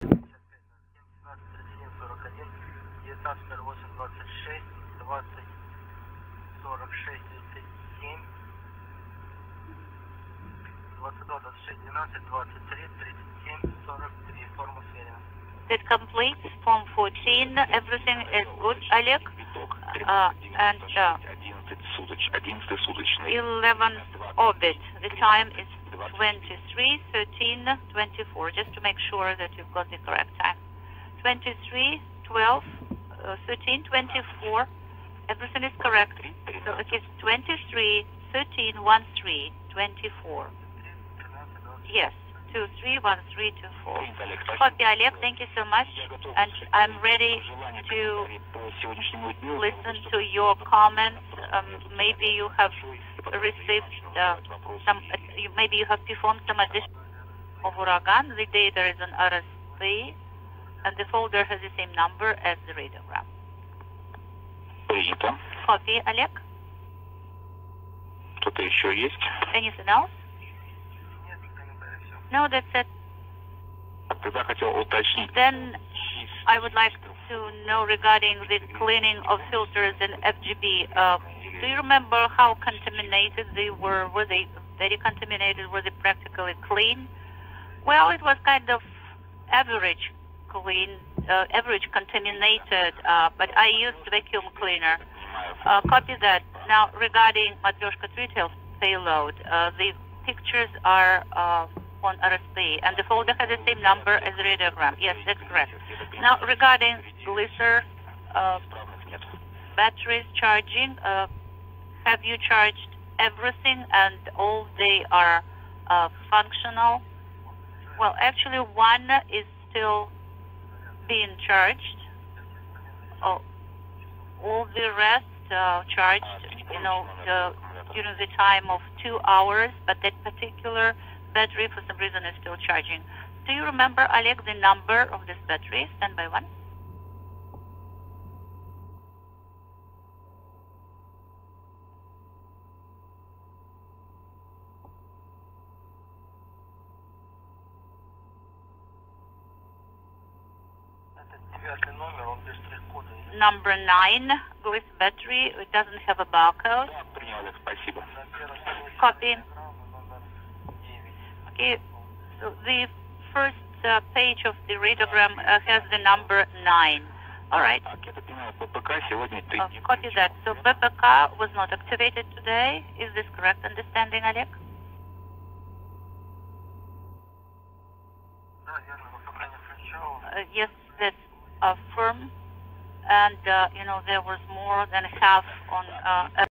26, 20, That completes Form 14. Everything is good, Oleg. Uh, and uh, 11th orbit. The time is 23, 13, 24, just to make sure that you've got the correct time. 23, 12, uh, 13, 24, everything is correct. So it is 23, 13, 1, 3, 24. Yes. 231324. Copy, Oleg. Thank you so much. And I'm ready to listen to your comments. Um, maybe you have received uh, some, maybe you have performed some addition of Uragan. The data is an RSP, and the folder has the same number as the radiogram. Copy, Oleg. Anything else? No, that's it. Then I would like to know regarding the cleaning of filters in FGB. Uh, do you remember how contaminated they were? Were they very contaminated? Were they practically clean? Well, it was kind of average clean, uh, average contaminated, uh, but I used vacuum cleaner. Uh, copy that. Now, regarding Matryoshka retail payload, uh, the pictures are uh, on RSP, and the folder has the same number as the radiogram. Yes, that's correct. Now, regarding glycer uh, batteries charging, uh, have you charged everything and all they are uh, functional? Well, actually, one is still being charged. Oh, all the rest uh, charged, you know, the, during the time of two hours, but that particular battery, for some reason, is still charging. Do you remember, Oleg, the number of this battery? Stand by one. Number 9, with battery. It doesn't have a barcode. Copy. Okay, so the first uh, page of the radiogram uh, has the number 9. All right. Uh, copy that. So BPK was not activated today. Is this correct understanding, Oleg? Uh, yes, firm. And, uh, you know, there was more than half on uh,